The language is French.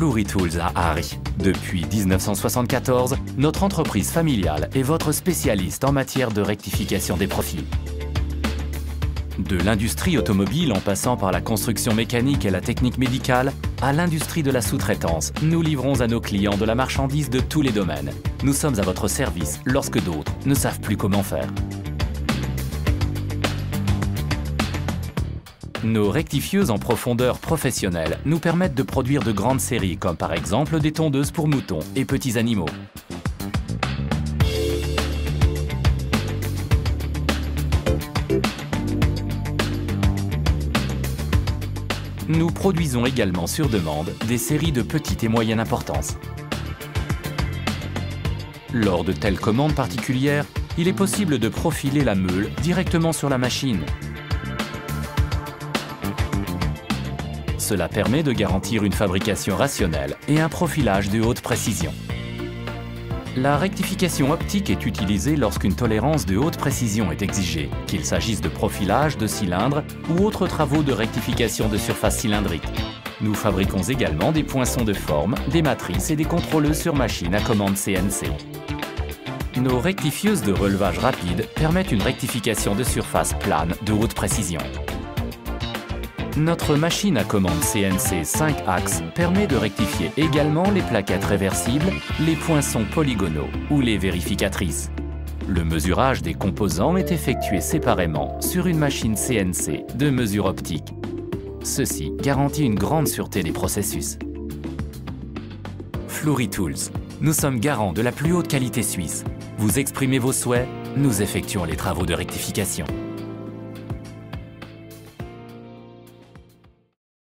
Fleury Tools à Harry. Depuis 1974, notre entreprise familiale est votre spécialiste en matière de rectification des profils. De l'industrie automobile en passant par la construction mécanique et la technique médicale, à l'industrie de la sous-traitance, nous livrons à nos clients de la marchandise de tous les domaines. Nous sommes à votre service lorsque d'autres ne savent plus comment faire. Nos rectifieuses en profondeur professionnelle nous permettent de produire de grandes séries comme par exemple des tondeuses pour moutons et petits animaux. Nous produisons également sur demande des séries de petite et moyenne importance. Lors de telles commandes particulières, il est possible de profiler la meule directement sur la machine. Cela permet de garantir une fabrication rationnelle et un profilage de haute précision. La rectification optique est utilisée lorsqu'une tolérance de haute précision est exigée, qu'il s'agisse de profilage, de cylindres ou autres travaux de rectification de surface cylindrique. Nous fabriquons également des poinçons de forme, des matrices et des contrôleuses sur machine à commande CNC. Nos rectifieuses de relevage rapide permettent une rectification de surface plane de haute précision. Notre machine à commande CNC 5 axes permet de rectifier également les plaquettes réversibles, les poinçons polygonaux ou les vérificatrices. Le mesurage des composants est effectué séparément sur une machine CNC de mesure optique. Ceci garantit une grande sûreté des processus. Fleury Tools. Nous sommes garants de la plus haute qualité suisse. Vous exprimez vos souhaits, nous effectuons les travaux de rectification.